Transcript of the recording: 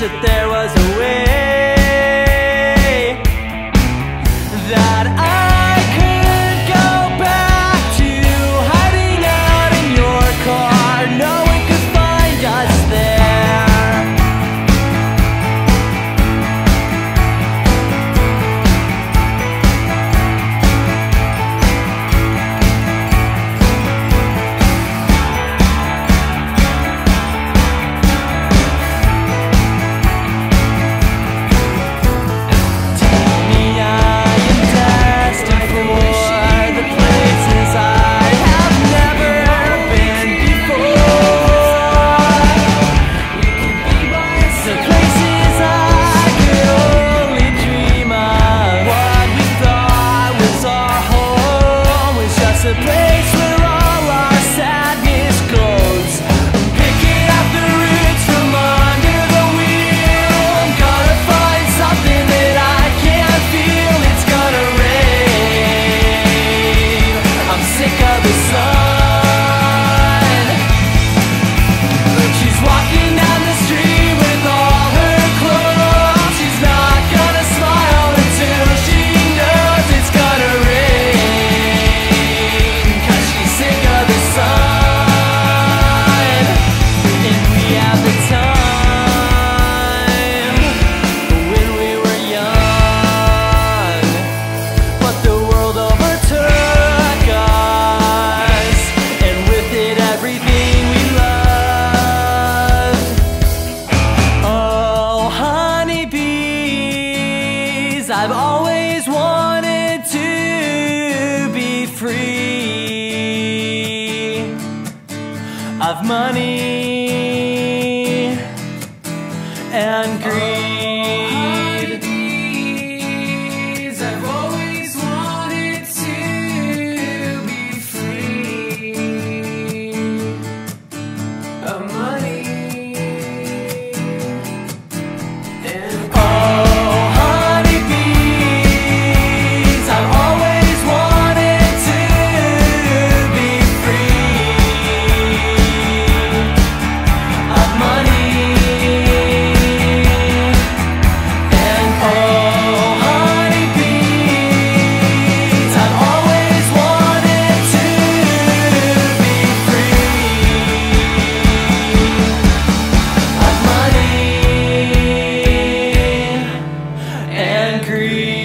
that there was a way. Of money and greed. agree.